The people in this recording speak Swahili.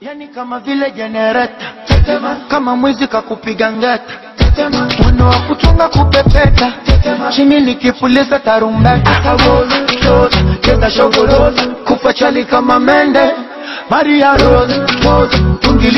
yani kama vile jenereta tetema, kama mwizi kakupiga ngeta tetema, mwendo wa kutunga kupepeta. Tetema, chini nikipuliza tarumbeta. Asawoza, cheza shogoloza kufa chali kama mende. Maria Rose, Rose, tungi